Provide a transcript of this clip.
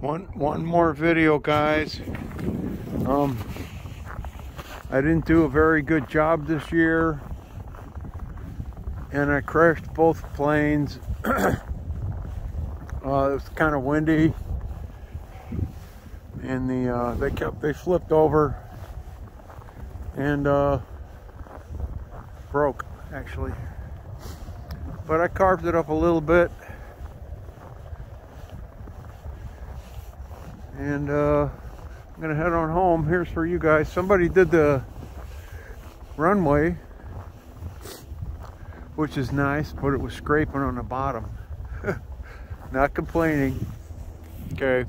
One one more video, guys. Um, I didn't do a very good job this year, and I crashed both planes. uh, it was kind of windy, and the uh, they kept they flipped over and uh, broke actually. But I carved it up a little bit. And uh, I'm gonna head on home. Here's for you guys. Somebody did the runway, which is nice, but it was scraping on the bottom. Not complaining. Okay.